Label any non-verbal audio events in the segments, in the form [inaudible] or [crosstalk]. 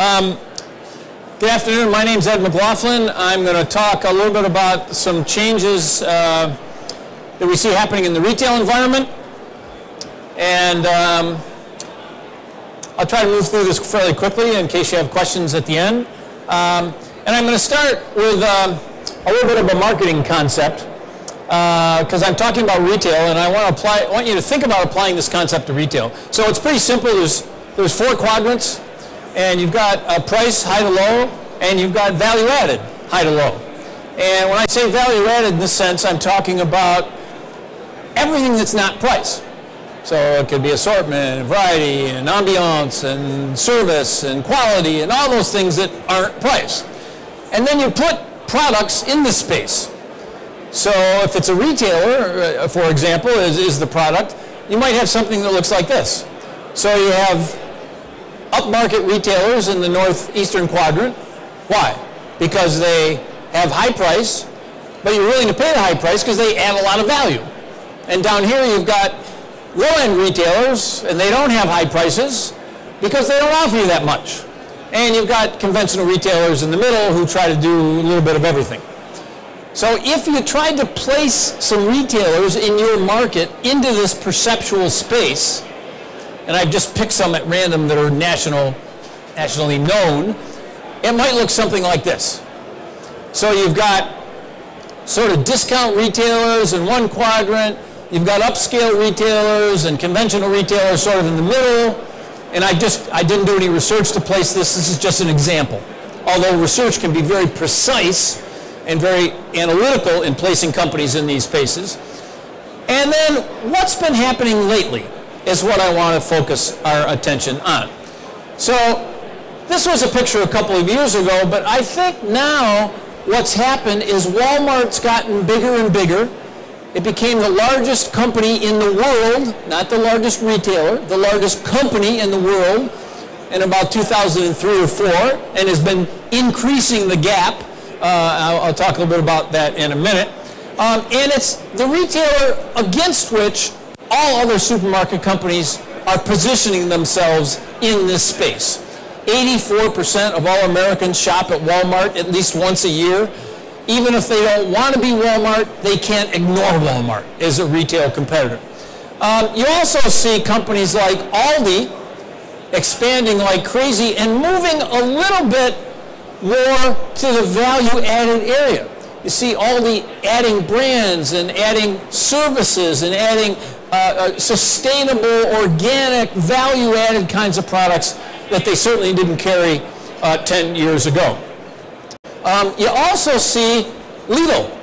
Um, good afternoon. My name is Ed McLaughlin. I'm going to talk a little bit about some changes uh, that we see happening in the retail environment. And um, I'll try to move through this fairly quickly in case you have questions at the end. Um, and I'm going to start with um, a little bit of a marketing concept because uh, I'm talking about retail and I want to apply. Want you to think about applying this concept to retail. So it's pretty simple. There's there's four quadrants, and you've got a price high to low, and you've got value added high to low. And when I say value added in this sense, I'm talking about everything that's not price. So it could be assortment, and variety, and ambiance, and service, and quality, and all those things that aren't price. And then you put products in the space. So if it's a retailer, uh, for example, is, is the product, you might have something that looks like this. So you have upmarket retailers in the northeastern quadrant. Why? Because they have high price, but you're willing to pay the high price because they add a lot of value. And down here you've got low-end retailers, and they don't have high prices because they don't offer you that much. And you've got conventional retailers in the middle who try to do a little bit of everything. So if you tried to place some retailers in your market into this perceptual space, and I've just picked some at random that are national, nationally known, it might look something like this. So you've got sort of discount retailers in one quadrant, you've got upscale retailers and conventional retailers sort of in the middle, and I just, I didn't do any research to place this, this is just an example. Although research can be very precise, and very analytical in placing companies in these spaces. And then what's been happening lately is what I want to focus our attention on. So this was a picture a couple of years ago, but I think now what's happened is Walmart's gotten bigger and bigger. It became the largest company in the world, not the largest retailer, the largest company in the world in about 2003 or 4, and has been increasing the gap uh, I'll, I'll, talk a little bit about that in a minute. Um, and it's the retailer against which all other supermarket companies are positioning themselves in this space. 84% of all Americans shop at Walmart at least once a year. Even if they don't want to be Walmart, they can't ignore Walmart as a retail competitor. Um, you also see companies like Aldi expanding like crazy and moving a little bit more to the value added area. You see Aldi adding brands and adding services and adding uh, uh, sustainable, organic, value added kinds of products that they certainly didn't carry uh, 10 years ago. Um, you also see Lidl,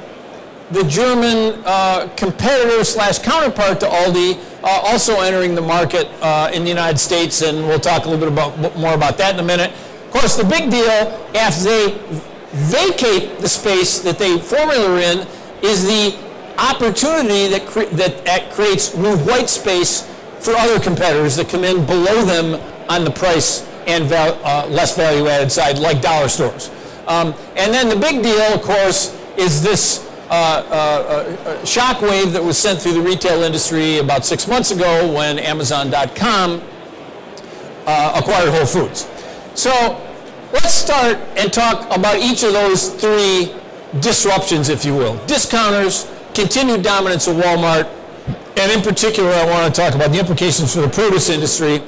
the German uh, competitor slash counterpart to Aldi, uh, also entering the market uh, in the United States, and we'll talk a little bit about, more about that in a minute. Of course, the big deal after they vacate the space that they formerly were in is the opportunity that, cre that, creates new white space for other competitors that come in below them on the price and val uh, less value added side, like dollar stores. Um, and then the big deal, of course, is this uh, uh, uh, shockwave that was sent through the retail industry about six months ago when Amazon.com uh, acquired Whole Foods. So let's start and talk about each of those three disruptions, if you will. Discounters, continued dominance of Walmart, and in particular, I want to talk about the implications for the produce industry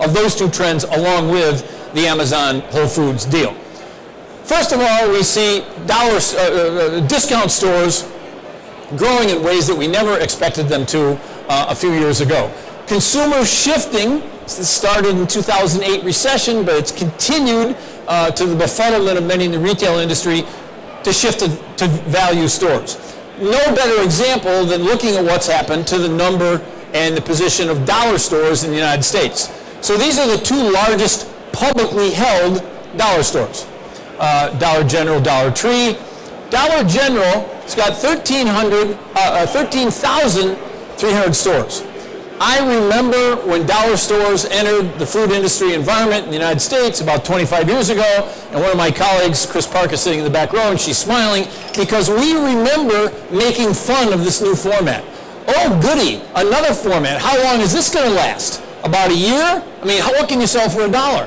of those two trends along with the Amazon Whole Foods deal. First of all, we see dollar, uh, uh, discount stores growing in ways that we never expected them to uh, a few years ago. Consumers shifting it started in 2008 recession, but it's continued uh, to the befuddlement of many in the retail industry to shift to, to value stores. No better example than looking at what's happened to the number and the position of dollar stores in the United States. So these are the two largest publicly held dollar stores. Uh, dollar General, Dollar Tree. Dollar General has got 1,300, uh, uh 13,300 stores. I remember when dollar stores entered the food industry environment in the United States about 25 years ago, and one of my colleagues, Chris Park, is sitting in the back row, and she's smiling because we remember making fun of this new format. Oh, goody, another format. How long is this going to last? About a year? I mean, what can you sell for a dollar?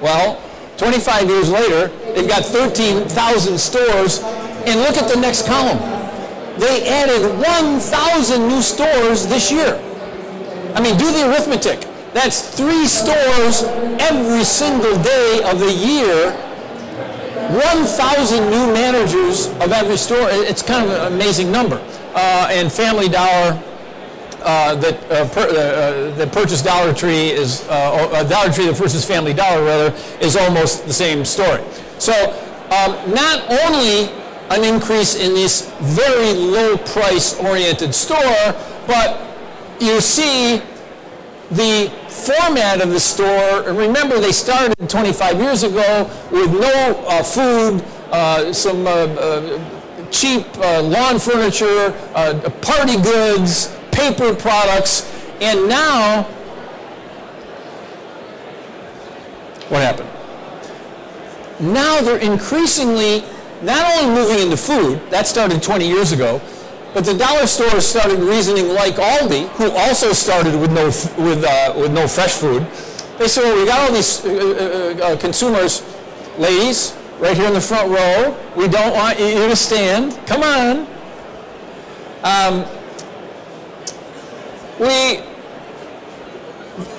Well, 25 years later, they've got 13,000 stores, and look at the next column. They added 1,000 new stores this year. I mean, do the arithmetic. That's three stores every single day of the year. 1,000 new managers of every store. It's kind of an amazing number. Uh, and Family Dollar uh, that uh, per, uh, that purchased Dollar Tree is uh, Dollar Tree that purchased Family Dollar rather is almost the same story. So um, not only an increase in this very low price oriented store, but you see the format of the store, And remember they started 25 years ago with no uh, food, uh, some uh, uh cheap uh, lawn furniture, uh, party goods, paper products, and now, what happened? Now they're increasingly not only moving into food, that started 20 years ago, but the dollar store started reasoning like Aldi, who also started with no, with, uh, with no fresh food. They said, well, we got all these uh, uh, uh, consumers, ladies, right here in the front row. We don't want you to stand. Come on. Um, we,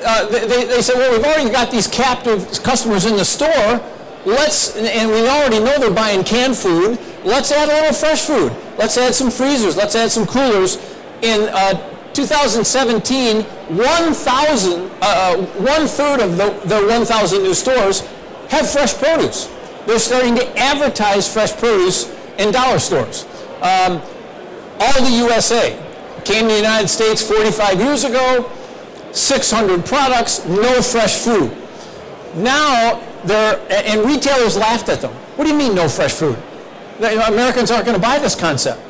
uh, they, they said, well, we've already got these captive customers in the store. Let's, and we already know they're buying canned food. Let's add a little fresh food. Let's add some freezers. Let's add some coolers. In uh, 2017, 1,000, uh, uh, one third of the, the 1,000 new stores have fresh produce. They're starting to advertise fresh produce in dollar stores. Um, the USA came to the United States 45 years ago, 600 products, no fresh food. Now, they're, and retailers laughed at them. What do you mean no fresh food? Americans aren't going to buy this concept.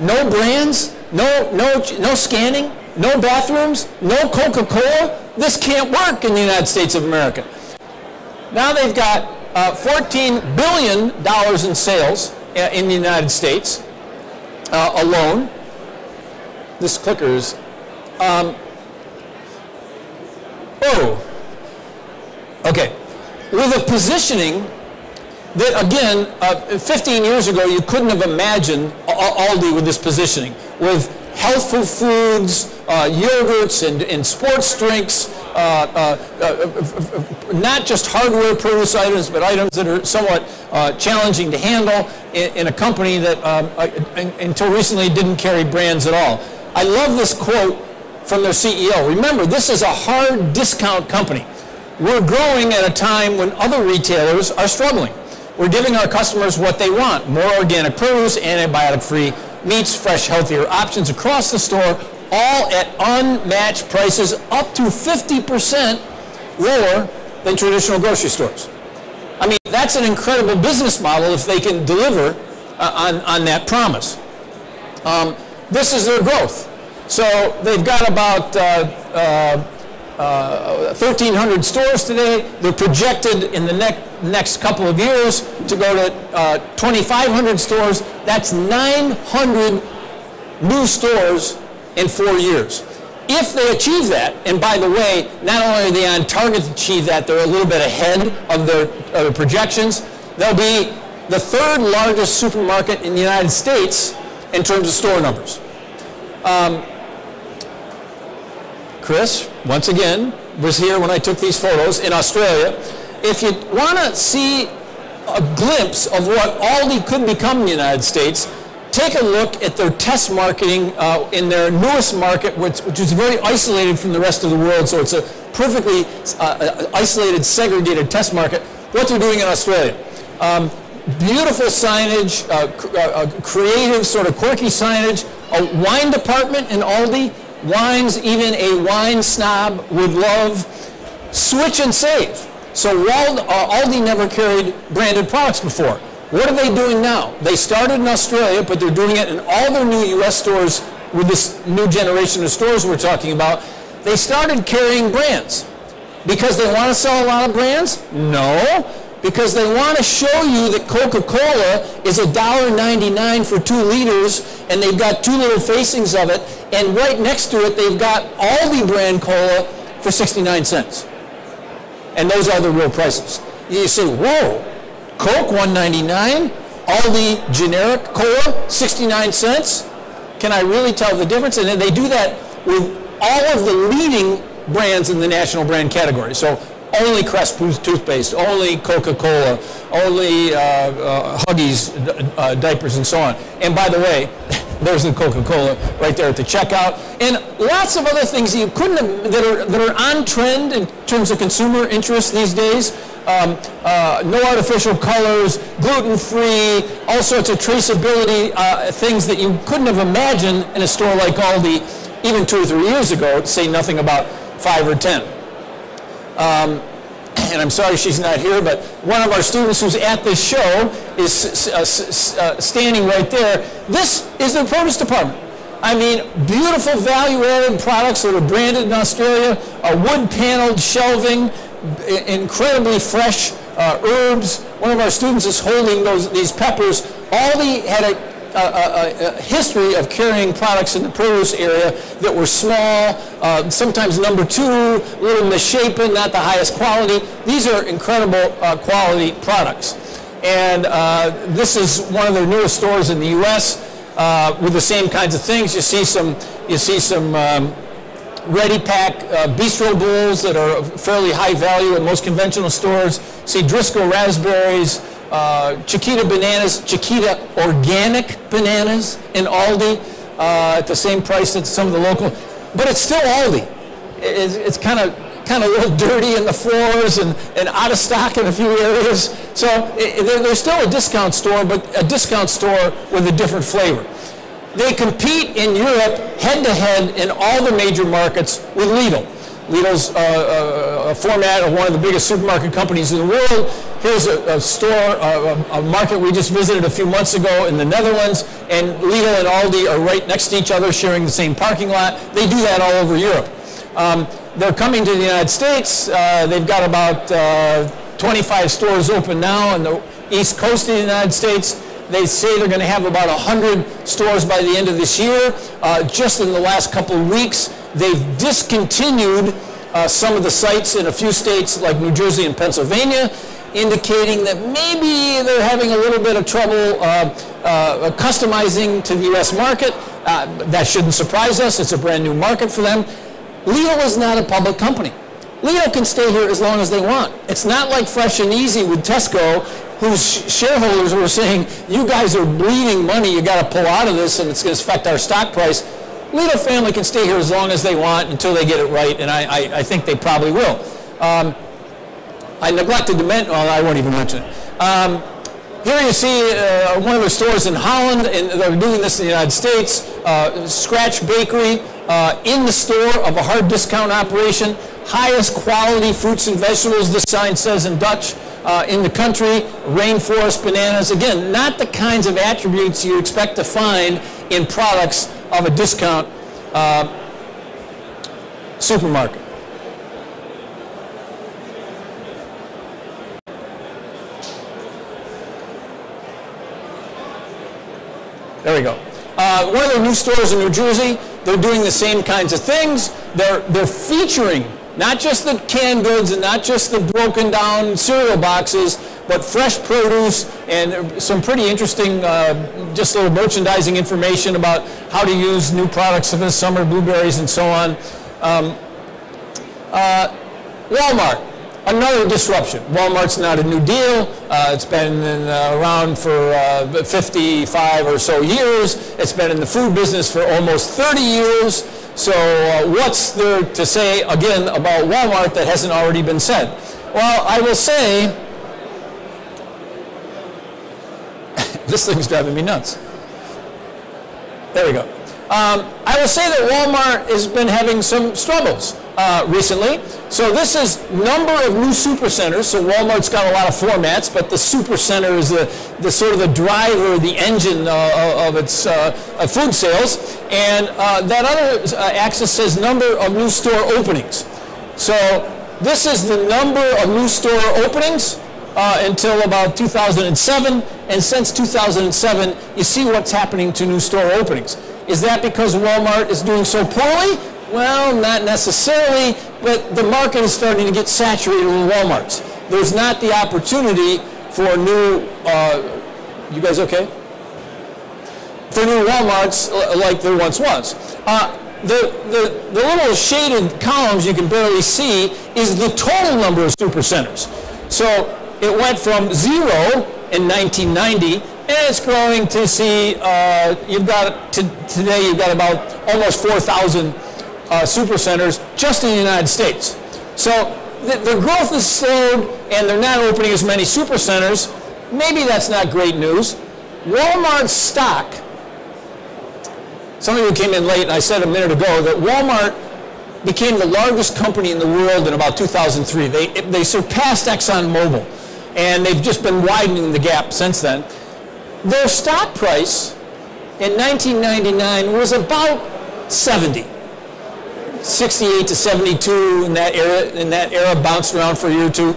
No brands, no, no, no scanning, no bathrooms, no Coca-Cola. This can't work in the United States of America. Now they've got uh, $14 billion in sales uh, in the United States uh, alone. This clicker is. Um, oh. Okay. With a positioning that again, uh, 15 years ago, you couldn't have imagined Aldi with this positioning, with healthful foods, uh, yogurts, and, and, sports drinks, uh, uh, uh not just hardware produce items, but items that are somewhat uh, challenging to handle in, in a company that um, until recently didn't carry brands at all. I love this quote from their CEO. Remember, this is a hard discount company. We're growing at a time when other retailers are struggling. We're giving our customers what they want, more organic produce, antibiotic-free meats, fresh, healthier options across the store, all at unmatched prices up to 50% lower than traditional grocery stores. I mean, that's an incredible business model if they can deliver uh, on, on that promise. Um, this is their growth. So they've got about uh, uh, 1,300 stores today. They're projected in the next next couple of years to go to uh, 2,500 stores. That's 900 new stores in four years. If they achieve that, and by the way, not only are they on target to achieve that, they're a little bit ahead of their, of their projections. They'll be the third largest supermarket in the United States in terms of store numbers. Um, Chris, once again, was here when I took these photos in Australia if you want to see a glimpse of what Aldi could become in the United States, take a look at their test marketing uh, in their newest market, which, which, is very isolated from the rest of the world, so it's a perfectly uh, uh isolated, segregated test market, what they're doing in Australia. Um, beautiful signage, uh, cr uh, creative, sort of quirky signage, a wine department in Aldi, wines even a wine snob would love, switch and save. So Wald, uh, Aldi never carried branded products before. What are they doing now? They started in Australia, but they're doing it in all their new U.S. stores with this new generation of stores we're talking about. They started carrying brands. Because they want to sell a lot of brands? No. Because they want to show you that Coca-Cola is $1.99 for two liters, and they've got two little facings of it, and right next to it they've got Aldi brand cola for 69 cents and those are the real prices. you say, whoa, Coke 199, Aldi generic cola 69 cents. Can I really tell the difference? And then they do that with all of the leading brands in the national brand category. So only Crest toothpaste, only Coca-Cola, only uh, uh, Huggies uh, diapers and so on. And by the way, [laughs] there's the Coca-Cola right there at the checkout. And lots of other things that you couldn't that are, that are on trend in terms of consumer interest these days. Um, uh, no artificial colors, gluten-free, all sorts of traceability uh, things that you couldn't have imagined in a store like Aldi even two or three years ago, say nothing about five or ten. Um, and I'm sorry she's not here, but one of our students who's at this show is uh, uh, standing right there. This is the produce department. I mean, beautiful value-added products that are branded in Australia, a wood-paneled shelving, incredibly fresh uh, herbs. One of our students is holding those these peppers. Aldi had a a, a, history of carrying products in the produce area that were small, uh, sometimes number two, a little misshapen, not the highest quality. These are incredible uh, quality products. And uh, this is one of their newest stores in the U.S. Uh, with the same kinds of things. You see some, you see some um, Ready Pac uh, bistro bowls that are fairly high value in most conventional stores. See Driscoll raspberries, uh, Chiquita bananas, Chiquita organic bananas in Aldi uh, at the same price that some of the local, but it's still Aldi. It's, it's kind of kind of a little dirty in the floors and, and out of stock in a few areas. So it, they're still a discount store, but a discount store with a different flavor. They compete in Europe head to head in all the major markets with Lidl. Lidl's uh, uh, format of one of the biggest supermarket companies in the world. Here's a, a store, a, a, market we just visited a few months ago in the Netherlands, and Lidl and Aldi are right next to each other, sharing the same parking lot. They do that all over Europe. Um, they're coming to the United States. Uh, they've got about uh, 25 stores open now on the east coast of the United States. They say they're going to have about 100 stores by the end of this year. Uh, just in the last couple of weeks, They've discontinued uh, some of the sites in a few states like New Jersey and Pennsylvania, indicating that maybe they're having a little bit of trouble uh, uh, customizing to the U.S. market. Uh, that shouldn't surprise us. It's a brand new market for them. Lidl is not a public company. Lidl can stay here as long as they want. It's not like Fresh and Easy with Tesco, whose shareholders were saying, you guys are bleeding money, you got to pull out of this and it's going to affect our stock price. Lidl family can stay here as long as they want until they get it right, and I, I, I think they probably will. Um, I neglected to mention, well, I won't even mention it. Um, here you see uh, one of the stores in Holland, and they're doing this in the United States, uh, Scratch Bakery, uh, in the store of a hard discount operation, highest quality fruits and vegetables, this sign says in Dutch, uh, in the country, rainforest bananas. Again, not the kinds of attributes you expect to find in products of a discount uh, supermarket. There we go. Uh, one of the new stores in New Jersey, they're doing the same kinds of things. They're, they're featuring not just the canned goods and not just the broken down cereal boxes, but fresh produce and some pretty interesting, uh, just little merchandising information about how to use new products for this summer, blueberries and so on. Um, uh, Walmart, another disruption. Walmart's not a new deal. Uh, it's been in, uh, around for uh, 55 or so years. It's been in the food business for almost 30 years. So uh, what's there to say, again, about Walmart that hasn't already been said? Well, I will say This thing's driving me nuts. There we go. Um, I will say that Walmart has been having some struggles uh, recently. So this is number of new supercenters. So Walmart's got a lot of formats, but the supercenter is the, the sort of the driver, the engine uh, of its uh, food sales. And uh, that other uh, axis says number of new store openings. So this is the number of new store openings uh, until about 2007. And since 2007, you see what's happening to new store openings. Is that because Walmart is doing so poorly? Well, not necessarily, but the market is starting to get saturated with Walmarts. there's not the opportunity for new, uh, you guys okay? For new Walmarts like there once was. Uh, the, the, the little shaded columns you can barely see is the total number of supercenters. So it went from zero in 1990, and it's growing to see, uh, you've got, to, today you've got about almost 4,000 uh, supercenters just in the United States. So the, the growth is slowed, and they're not opening as many super centers. Maybe that's not great news. Walmart stock some of you came in late, and I said a minute ago that Walmart became the largest company in the world in about 2003. They, they surpassed ExxonMobil, and they've just been widening the gap since then. Their stock price in 1999 was about 70. 68 to 72 in that era, in that era bounced around for a year or two.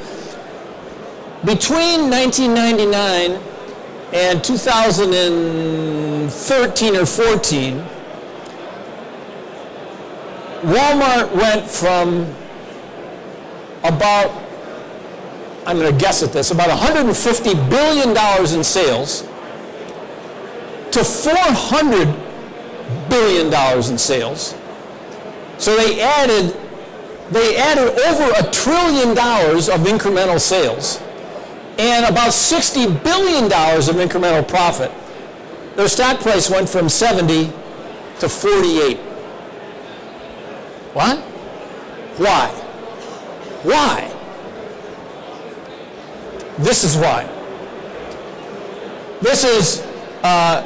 Between 1999 and 2013 or 14, Walmart went from about, I'm going to guess at this, about $150 billion in sales to $400 billion in sales. So they added, they added over a trillion dollars of incremental sales and about $60 billion of incremental profit. Their stock price went from 70 to 48. What? Why? Why? This is why. This is uh,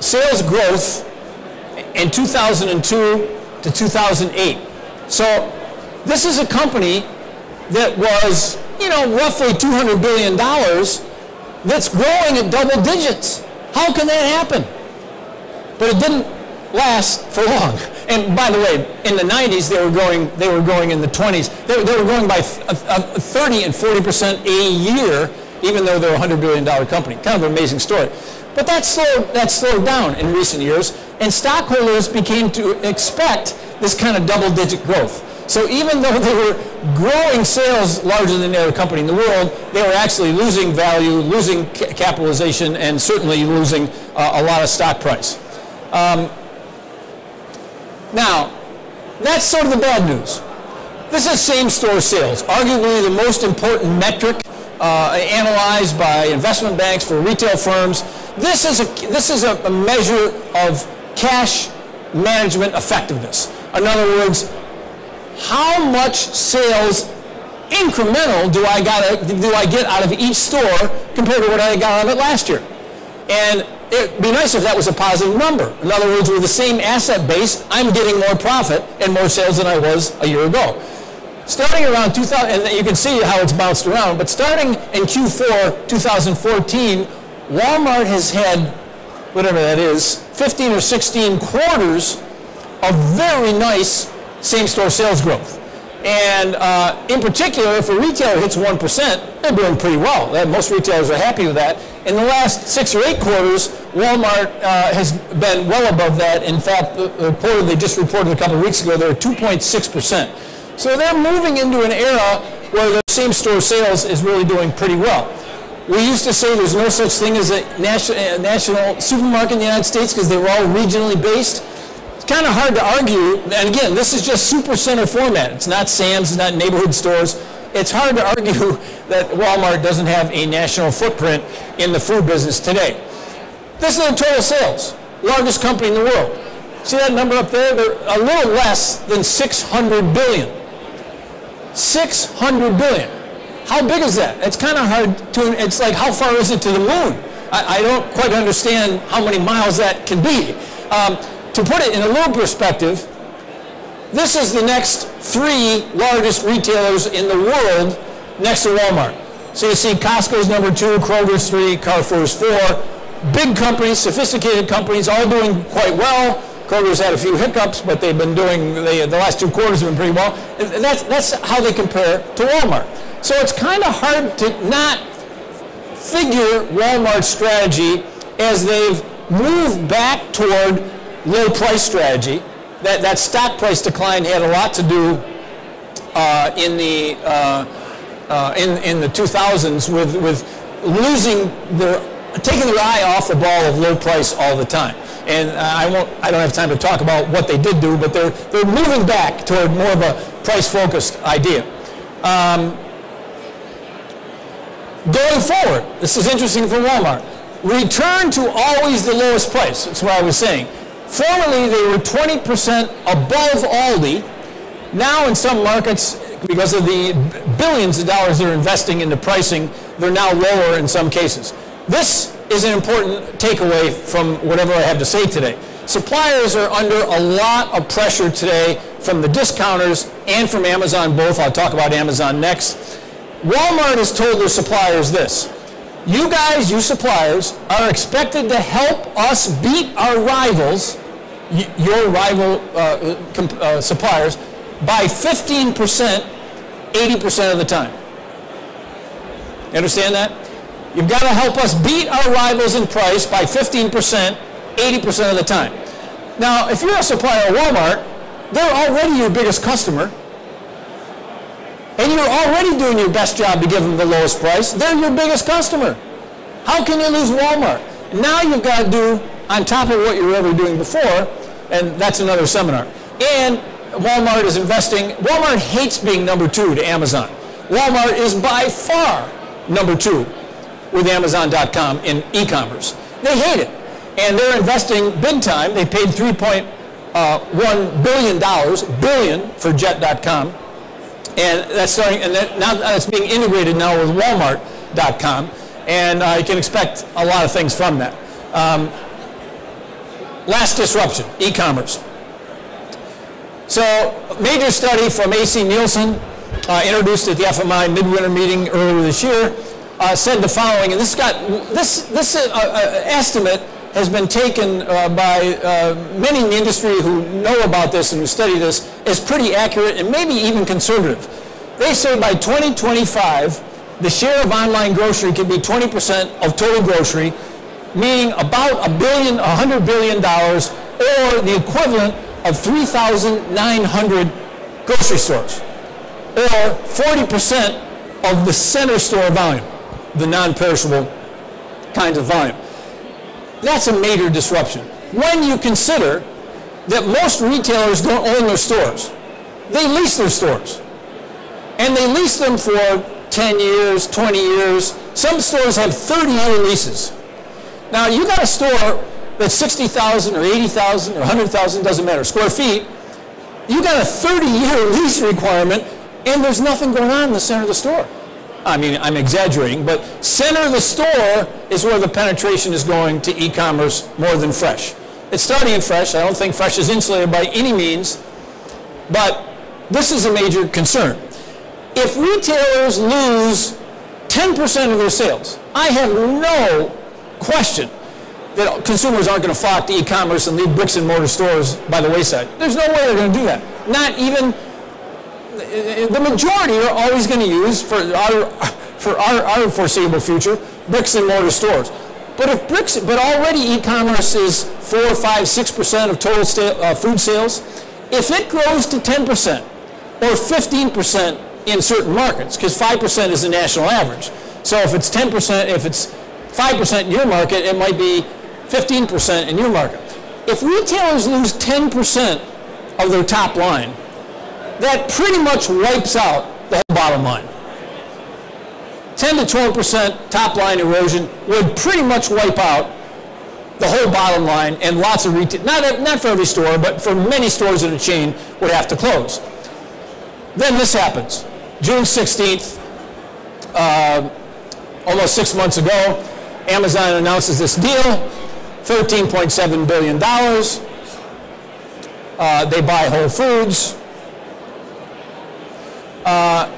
sales growth in 2002 to 2008. So this is a company that was, you know, roughly $200 billion that's growing at double digits. How can that happen? But it didn't last for long. [laughs] And by the way, in the 90s, they were growing, they were growing in the 20s. They, they were growing by 30 and 40% a year, even though they're a $100 billion company. Kind of an amazing story. But that slowed, that slowed down in recent years, and stockholders became to expect this kind of double-digit growth. So even though they were growing sales larger than any other company in the world, they were actually losing value, losing capitalization, and certainly losing uh, a lot of stock price. Um, now, that's sort of the bad news. This is same-store sales, arguably the most important metric uh, analyzed by investment banks for retail firms. This is, a, this is a, a measure of cash management effectiveness. In other words, how much sales incremental do I, gotta, do I get out of each store compared to what I got out of it last year? And it'd be nice if that was a positive number. In other words, with the same asset base, I'm getting more profit and more sales than I was a year ago. Starting around 2000, and you can see how it's bounced around, but starting in Q4 2014, Walmart has had, whatever that is, 15 or 16 quarters of very nice same-store sales growth. And uh, in particular, if a retailer hits 1%, they're doing pretty well. Most retailers are happy with that. In the last six or eight quarters, Walmart uh, has been well above that. In fact, the, the they just reported a couple of weeks ago, they're 2.6%. So they're moving into an era where their same-store sales is really doing pretty well. We used to say there's no such thing as a national, a national supermarket in the United States because they were all regionally based It's kind of hard to argue, and again, this is just supercenter format. It's not Sam's, it's not neighborhood stores. It's hard to argue that Walmart doesn't have a national footprint in the food business today. This is the total sales, largest company in the world. See that number up there? They're a little less than 600 billion. 600 billion. How big is that? It's kind of hard to, it's like how far is it to the moon? I, I don't quite understand how many miles that can be. Um, to put it in a little perspective, this is the next three largest retailers in the world next to Walmart. So you see Costco's number two, Kroger's three, Carrefour's four. Big companies, sophisticated companies, all doing quite well. Kroger's had a few hiccups, but they've been doing, they, the last two quarters have been pretty well. That's, that's how they compare to Walmart. So it's kind of hard to not figure Walmart's strategy as they've moved back toward low price strategy. That, that stock price decline had a lot to do uh, in the uh, uh, in, in the 2000s with, with losing their, taking their eye off the ball of low price all the time. And I won't, I don't have time to talk about what they did do, but they're, they're moving back toward more of a price-focused idea. Um, going forward, this is interesting for Walmart, return to always the lowest price. That's what I was saying. Formerly, they were 20% above Aldi. Now, in some markets, because of the billions of dollars they're investing into pricing, they're now lower in some cases. This is an important takeaway from whatever I have to say today. Suppliers are under a lot of pressure today from the discounters and from Amazon both. I'll talk about Amazon next. Walmart has told their suppliers this. You guys, you suppliers, are expected to help us beat our rivals, your rival uh, uh, suppliers, by 15%, 80% of the time. You understand that? You've got to help us beat our rivals in price by 15%, 80% of the time. Now, if you're a supplier of Walmart, they're already your biggest customer, and you're already doing your best job to give them the lowest price. They're your biggest customer. How can you lose Walmart? Now you've got to do, on top of what you were ever doing before, and that's another seminar. And Walmart is investing, Walmart hates being number two to Amazon. Walmart is by far number two with Amazon.com in e-commerce. They hate it. And they're investing big time. They paid $3.1 uh, billion, billion for Jet.com. And that's starting, and that, now that's being integrated now with Walmart.com. And uh, you can expect a lot of things from that. Um, last disruption, e-commerce. So major study from AC Nielsen, uh, introduced at the FMI midwinter meeting earlier this year, uh, said the following, and this got this this uh, uh estimate has been taken uh, by uh, many in the industry who know about this and who study this as pretty accurate and maybe even conservative. They say by 2025, the share of online grocery can be 20% of total grocery, meaning about a billion, a hundred billion dollars, or the equivalent of 3,900 grocery stores, or 40% of the center store volume, the non-perishable kinds of volume. That's a major disruption. When you consider that most retailers don't own their stores, they lease their stores. And they lease them for 10 years, 20 years. Some stores have 30-year leases. Now, you got a store that's 60,000 or 80,000 or 100,000, doesn't matter, square feet, you got a 30-year [laughs] lease requirement and there's nothing going on in the center of the store. I mean, I'm exaggerating, but center of the store is where the penetration is going to e-commerce more than fresh. It's starting in fresh. I don't think fresh is insulated by any means, but this is a major concern. If retailers lose 10% of their sales, I have no question that consumers aren't going to flock to e-commerce and leave bricks and mortar stores by the wayside. There's no way they're going to do that. Not even the majority are always going to use for our for our, our foreseeable future bricks and mortar stores. But if bricks, but already e-commerce is four, five, six percent of total uh, food sales. If it grows to 10 percent or 15 percent in certain markets, because five percent is the national average. So if it's 10 percent, if it's 5% in your market, it might be 15% in your market. If retailers lose 10% of their top line, that pretty much wipes out the whole bottom line. 10 to 12% top line erosion would pretty much wipe out the whole bottom line and lots of retail, not, not for every store, but for many stores in a chain would have to close. Then this happens. June 16th, uh, almost six months ago, Amazon announces this deal, $13.7 billion. Uh, they buy Whole Foods. Uh,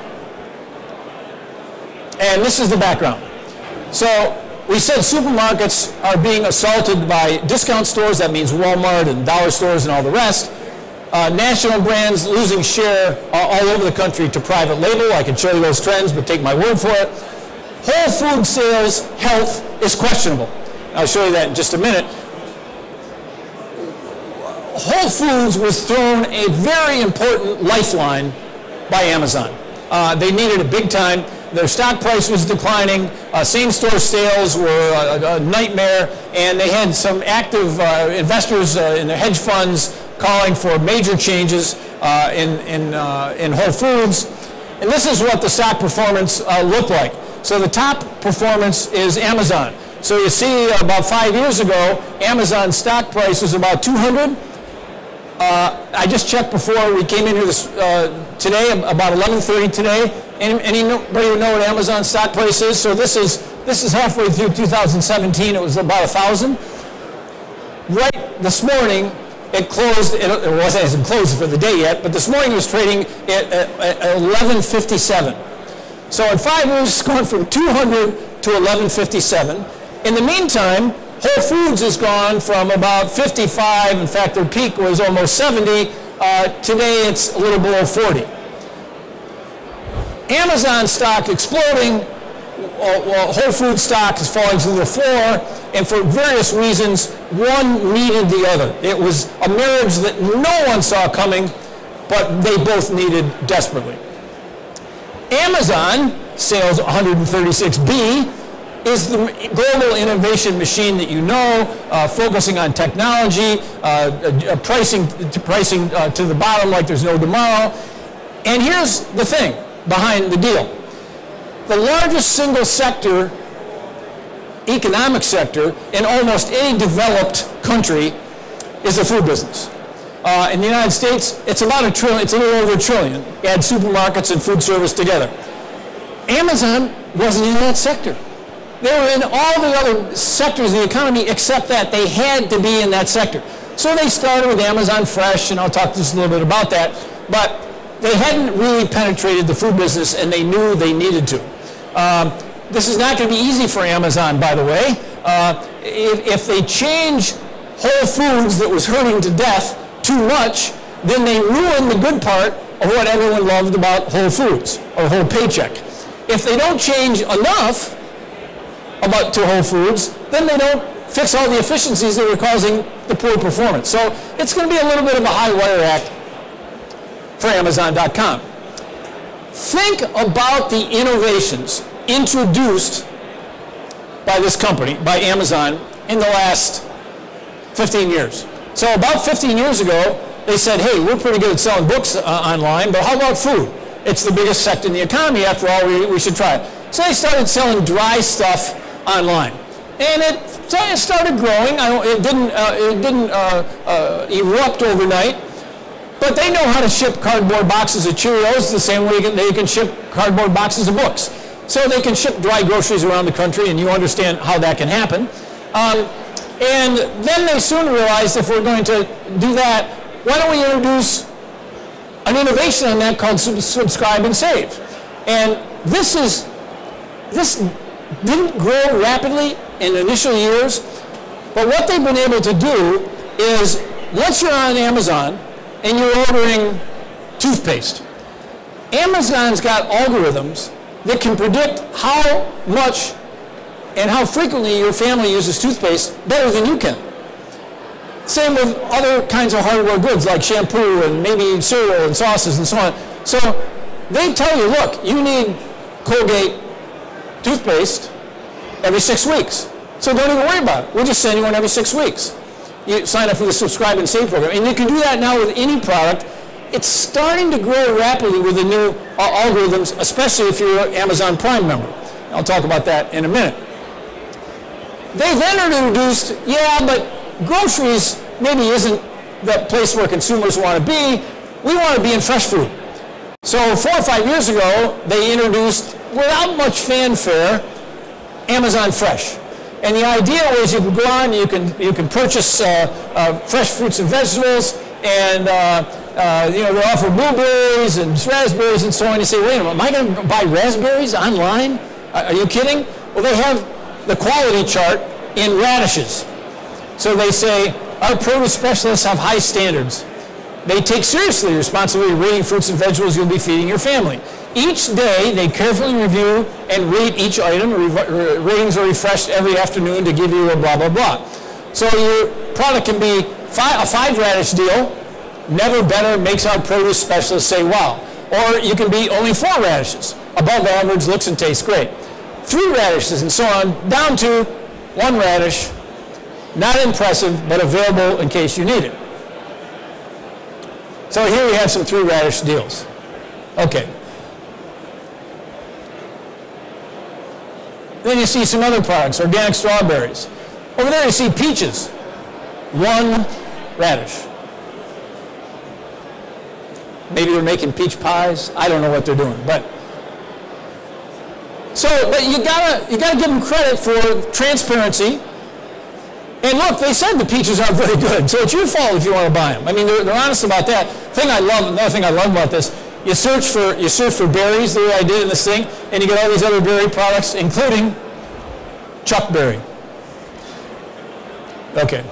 and this is the background. So we said supermarkets are being assaulted by discount stores. That means Walmart and dollar stores and all the rest. Uh, national brands losing share all over the country to private label. I can show you those trends, but take my word for it. Whole food sales health is questionable. I'll show you that in just a minute. Whole Foods was thrown a very important lifeline by Amazon. Uh, they needed it big time. their stock price was declining, uh, same-store sales were a, a, nightmare, and they had some active uh, investors uh, in their hedge funds calling for major changes uh, in, in, uh, in Whole Foods. And this is what the stock performance looked like. So the top performance is Amazon. So you see about five years ago, Amazon stock price was about 200. Uh, I just checked before we came in here this, uh, today, about 11.30 today. Any, anybody know what Amazon stock price is? So this is, this is halfway through 2017. It was about 1,000. Right this morning, it closed, it, it wasn't, hasn't closed for the day yet, but this morning it was trading at, at, at 1157. So in five years, it's gone from 200 to 1157. In the meantime, Whole Foods has gone from about 55, in fact their peak was almost 70, uh, today it's a little below 40. Amazon stock exploding, Whole Food stock is falling to the floor, and for various reasons, one needed the other. It was a marriage that no one saw coming, but they both needed desperately. Amazon, sales 136B, is the global innovation machine that you know, uh, focusing on technology, uh, uh, pricing, to pricing uh, to the bottom like there's no tomorrow. And here's the thing behind the deal the largest single sector, economic sector, in almost any developed country is the food business. Uh, in the United States, it's about a trillion, it's a little over a trillion. Add supermarkets and food service together. Amazon wasn't in that sector. They were in all the other sectors of the economy except that they had to be in that sector. So they started with Amazon Fresh, and I'll talk just a little bit about that. But they hadn't really penetrated the food business, and they knew they needed to. Um, this is not going to be easy for Amazon, by the way. Uh, if, if they change Whole Foods that was hurting to death too much, then they ruin the good part of what everyone loved about Whole Foods or Whole Paycheck. If they don't change enough about to Whole Foods, then they don't fix all the efficiencies that were causing the poor performance. So it's going to be a little bit of a high wire act for Amazon.com. Think about the innovations introduced by this company, by Amazon, in the last 15 years. So about 15 years ago, they said, hey, we're pretty good at selling books uh, online, but how about food? It's the biggest sector in the economy. After all, we, we should try it. So they started selling dry stuff online. And it, started growing. it didn't, uh, it didn't uh, uh, erupt overnight. But they know how to ship cardboard boxes of Cheerios the same way they can ship cardboard boxes of books. So they can ship dry groceries around the country, and you understand how that can happen. Um, and then they soon realized if we're going to do that, why don't we introduce an innovation on that called subscribe and save? And this is this didn't grow rapidly in initial years, but what they've been able to do is once you're on Amazon, and you're ordering toothpaste. Amazon's got algorithms that can predict how much and how frequently your family uses toothpaste better than you can. Same with other kinds of hardware goods like shampoo and maybe cereal and sauces and so on. So they tell you, look, you need Colgate toothpaste every six weeks. So don't even worry about it. We'll just send you one every six weeks you sign up for the subscribe and save program. And you can do that now with any product. It's starting to grow rapidly with the new uh, algorithms, especially if you're an Amazon Prime member. I'll talk about that in a minute. They then introduced, yeah, but groceries maybe isn't the place where consumers want to be. We want to be in fresh food. So four or five years ago, they introduced, without much fanfare, Amazon Fresh. And the idea was you can go on, you can, you can purchase uh, uh, fresh fruits and vegetables, and uh, uh you know, they offer blueberries and raspberries and so on. You say, wait a minute, am I going to buy raspberries online? Are you kidding? Well, they have the quality chart in radishes. So they say, our produce specialists have high standards. They take seriously responsibility rating fruits and vegetables you'll be feeding your family. Each day, they carefully review and rate each item. Ratings are refreshed every afternoon to give you a blah, blah, blah. So your product can be five, a five radish deal, never better, makes our produce specialists say wow. Or you can be only four radishes. above average, looks and tastes great. Three radishes and so on, down to one radish, not impressive, but available in case you need it. So here we have some three radish deals. Okay. Then you see some other products, organic strawberries. Over there you see peaches. One radish. Maybe they're making peach pies. I don't know what they're doing, but so but you gotta you gotta give them credit for transparency. And look, they said the peaches aren't very good, so it's your fault if you want to buy them. I mean, they're, they're honest about that. Thing I love, another thing I love about this, you search for you search for berries the way I did in this thing, and you get all these other berry products, including Chuck Berry. Okay.